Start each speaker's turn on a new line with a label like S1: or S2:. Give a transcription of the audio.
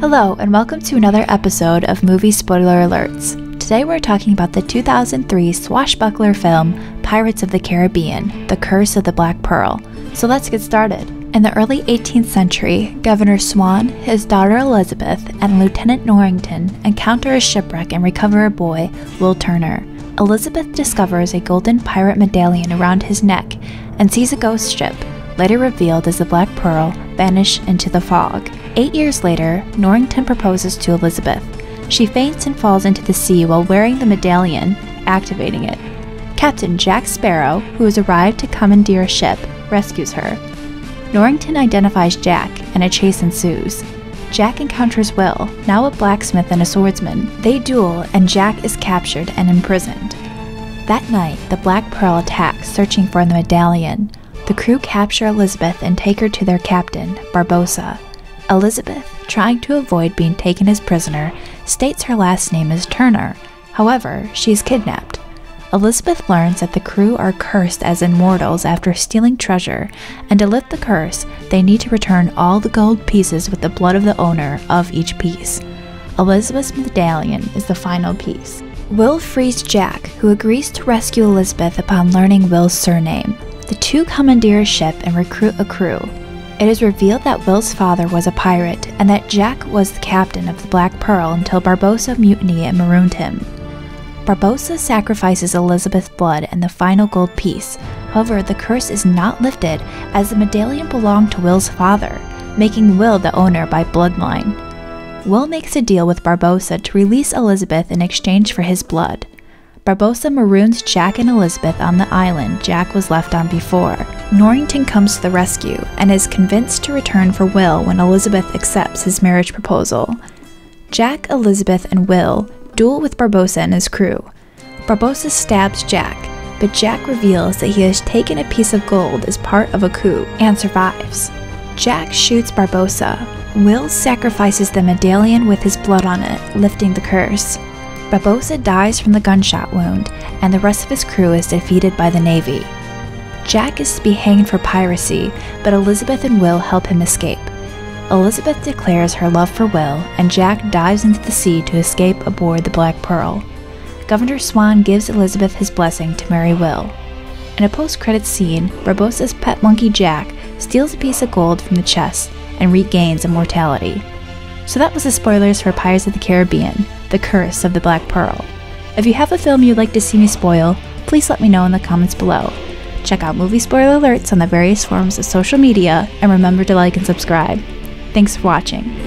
S1: Hello, and welcome to another episode of Movie Spoiler Alerts. Today we're talking about the 2003 swashbuckler film Pirates of the Caribbean The Curse of the Black Pearl. So let's get started. In the early 18th century, Governor Swan, his daughter Elizabeth, and Lieutenant Norrington encounter a shipwreck and recover a boy, Will Turner. Elizabeth discovers a golden pirate medallion around his neck and sees a ghost ship, later revealed as the Black Pearl, vanish into the fog. Eight years later, Norrington proposes to Elizabeth. She faints and falls into the sea while wearing the medallion, activating it. Captain Jack Sparrow, who has arrived to commandeer a ship, rescues her. Norrington identifies Jack, and a chase ensues. Jack encounters Will, now a blacksmith and a swordsman. They duel, and Jack is captured and imprisoned. That night, the Black Pearl attacks, searching for the medallion. The crew capture Elizabeth and take her to their captain, Barbossa. Elizabeth, trying to avoid being taken as prisoner, states her last name is Turner. However, she is kidnapped. Elizabeth learns that the crew are cursed as immortals after stealing treasure, and to lift the curse, they need to return all the gold pieces with the blood of the owner of each piece. Elizabeth's medallion is the final piece. Will frees Jack, who agrees to rescue Elizabeth upon learning Will's surname. The two commandeer a ship and recruit a crew. It is revealed that Will's father was a pirate and that Jack was the captain of the Black Pearl until Barbossa mutinied and marooned him. Barbossa sacrifices Elizabeth's blood and the final gold piece. However, the curse is not lifted as the medallion belonged to Will's father, making Will the owner by bloodline. Will makes a deal with Barbossa to release Elizabeth in exchange for his blood. Barbossa maroons Jack and Elizabeth on the island Jack was left on before. Norrington comes to the rescue and is convinced to return for Will when Elizabeth accepts his marriage proposal. Jack, Elizabeth, and Will duel with Barbossa and his crew. Barbossa stabs Jack, but Jack reveals that he has taken a piece of gold as part of a coup and survives. Jack shoots Barbossa. Will sacrifices the medallion with his blood on it, lifting the curse. Barbossa dies from the gunshot wound, and the rest of his crew is defeated by the Navy. Jack is to be hanged for piracy, but Elizabeth and Will help him escape. Elizabeth declares her love for Will, and Jack dives into the sea to escape aboard the Black Pearl. Governor Swan gives Elizabeth his blessing to marry Will. In a post credits scene, Barbossa's pet monkey Jack steals a piece of gold from the chest and regains immortality. So that was the spoilers for Pirates of the Caribbean The Curse of the Black Pearl. If you have a film you'd like to see me spoil, please let me know in the comments below. Check out movie spoiler alerts on the various forms of social media and remember to like and subscribe. Thanks for watching.